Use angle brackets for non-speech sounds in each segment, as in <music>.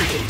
Okay.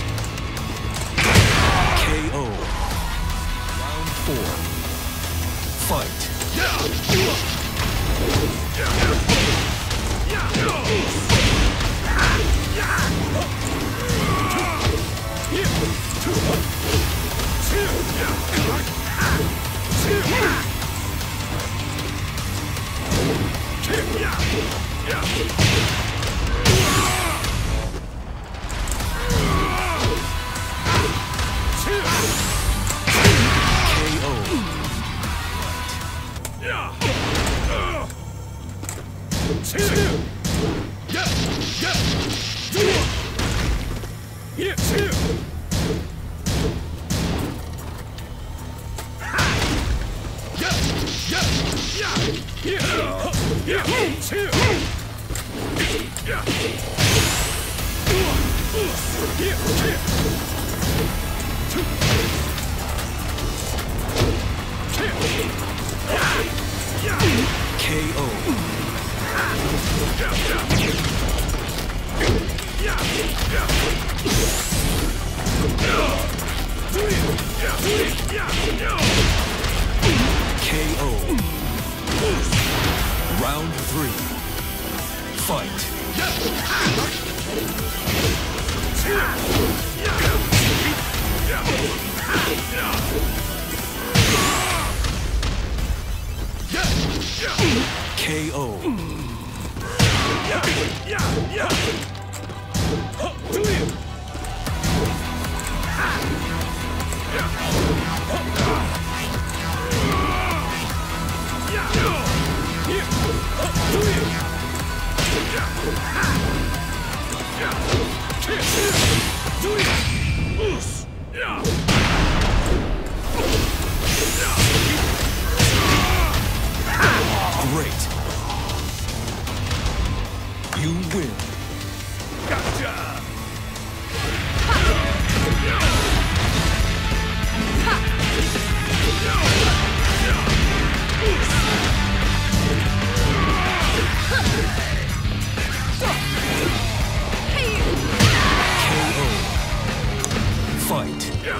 KO.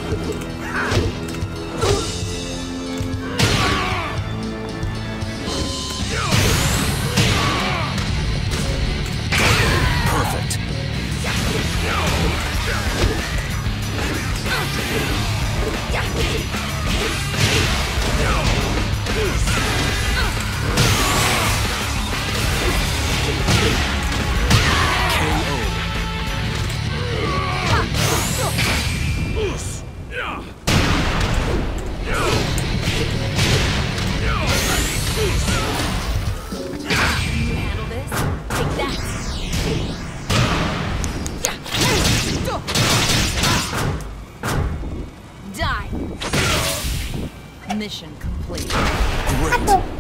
Fight. Perfect. Great.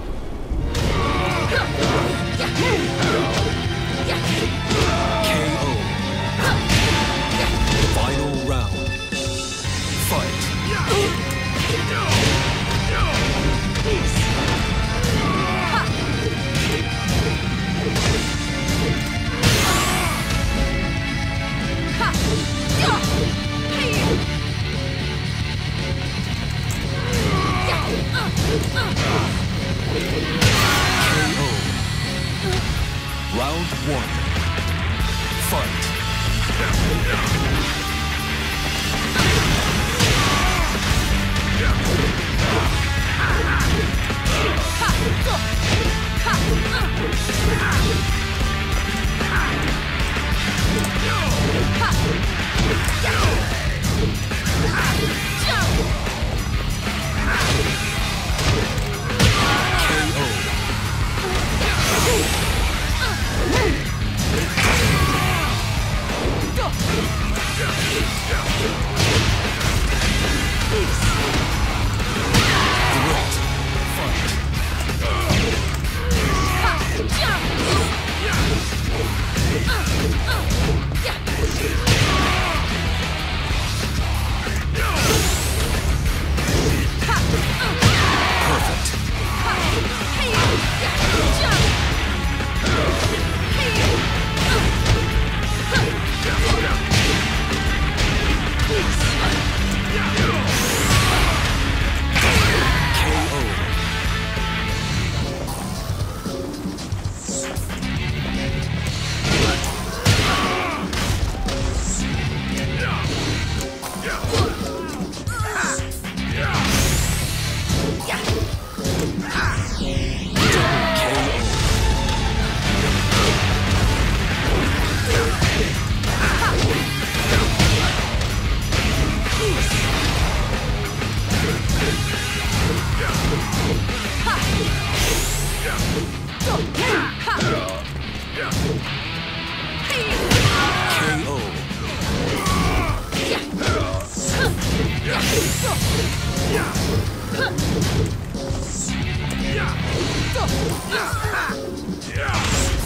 Round one. Fight. peace. Yeah! <laughs>